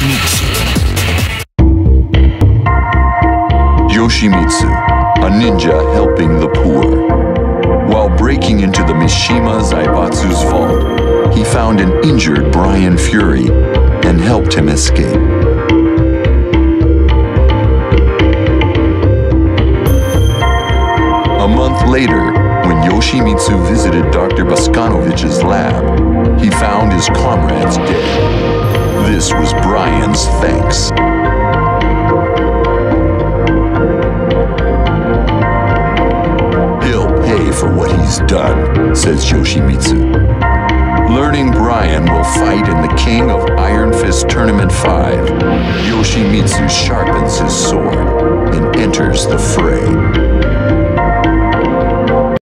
Yoshimitsu. Yoshimitsu, a ninja helping the poor. While breaking into the Mishima Zaibatsu's vault, he found an injured Brian Fury and helped him escape. A month later, when Yoshimitsu visited Dr. Bosconovitch's lab, he found his comrades dead. Was Brian's thanks. He'll pay for what he's done, says Yoshimitsu. Learning Brian will fight in the King of Iron Fist Tournament 5, Yoshimitsu sharpens his sword and enters the fray.